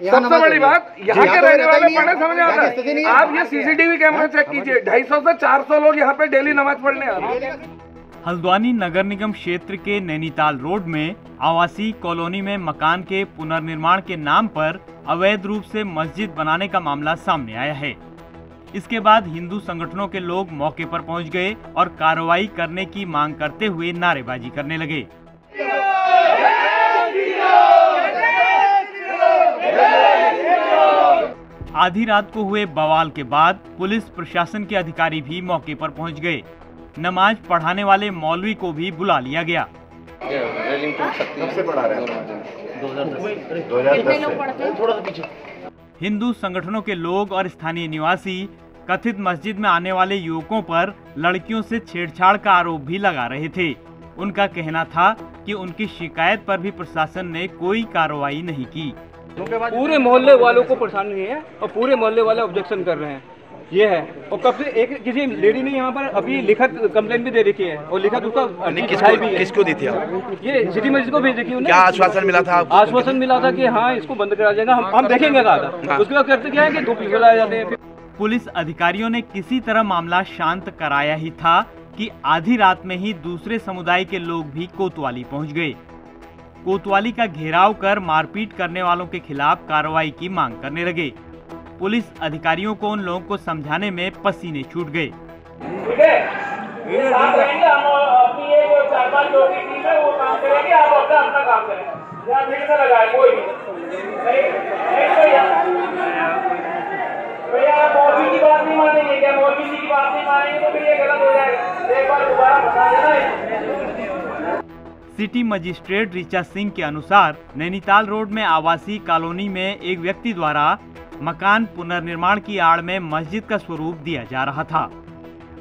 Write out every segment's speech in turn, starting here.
यहाँ सबसे बड़ी बात यहाँ के तो रहने वाले पढ़े समझ आता है। है। आप ये सीसीटीवी कैमरा चेक कीजिए। ढाई सौ से चार सौ लोग यहाँ पे डेली नमाज़ पढ़ने आते हैं। हल्द्वानी नगर निगम क्षेत्र के नैनीताल रोड में आवासीय कॉलोनी में मकान के पुनर्निर्माण के नाम पर अवैध रूप से मस्जिद बनाने का मामला सामने आया है। इसके बाद हिंदू संगठनों के लोग मौके पर पहुँच गए और कार्रवाई करने की मांग करते हुए नारेबाजी करने लगे। आधी रात को हुए बवाल के बाद पुलिस प्रशासन के अधिकारी भी मौके पर पहुँच गए। नमाज़ पढ़ाने वाले मौलवी को भी बुला लिया गया। हिंदू संगठनों के लोग और स्थानीय निवासी कथित मस्जिद में आने वाले युवकों पर लड़कियों से छेड़छाड़ का आरोप भी लगा रहे थे। उनका कहना था कि उनकी शिकायत पर भी प्रशासन ने कोई कार्रवाई नहीं की। पूरे मोहल्ले वालों को परेशानी है और पूरे मोहल्ले वाले ऑब्जेक्शन कर रहे हैं। ये है। और कब से एक किसी लेडी ने यहाँ पर अभी लिखत कंप्लेन भी दे रखी है और लिखत उसका नहीं, दिखाई भी किसको दी थी आप? ये सिटी मस्जिद को भेज रखी है क्या आश्वासन मिला था आपको? आश्वासन मिला था कि हाँ इसको बंद करा जाएगा। हम हम देखेंगे कहा था। उसके बाद करते क्या है कि दो पीपल आ जाते हैं। पुलिस अधिकारियों ने किसी तरह मामला शांत कराया ही था कि आधी रात में ही दूसरे समुदाय के लोग भी कोतवाली पहुँच गए। कोतवाली का घेराव कर मारपीट करने वालों के खिलाफ कार्रवाई की मांग करने लगे। पुलिस अधिकारियों को उन लोगों को समझाने में पसीने छूट गए। भैया आप की बात नहीं मानेंगे, क्या की बात नहीं मानेंगे तो गलत हो जाएगा। एक बार सिटी मजिस्ट्रेट ऋचा सिंह के अनुसार, नैनीताल रोड में आवासीय कॉलोनी में एक व्यक्ति द्वारा मकान पुनर्निर्माण की आड़ में मस्जिद का स्वरूप दिया जा रहा था।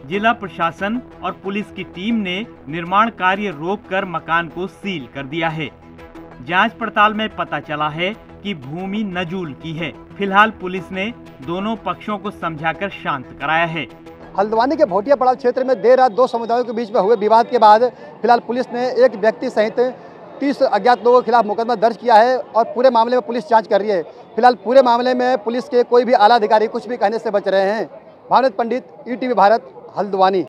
जिला प्रशासन और पुलिस की टीम ने निर्माण कार्य रोककर मकान को सील कर दिया है। जाँच पड़ताल में पता चला है कि भूमि नजूल की है। फ़िलहाल पुलिस ने दोनों पक्षों को समझाकर शांत कराया है। हल्द्वानी के भोटिया पड़ाव क्षेत्र में देर रात दो समुदायों के बीच में हुए विवाद के बाद फ़िलहाल पुलिस ने एक व्यक्ति सहित तीस अज्ञात लोगों के खिलाफ मुकदमा दर्ज किया है और पूरे मामले में पुलिस जाँच कर रही है। फ़िलहाल पूरे मामले में पुलिस के कोई भी आला अधिकारी कुछ भी कहने से बच रहे हैं। भारत पंडित ईटीवी भारत, हल्द्वानी।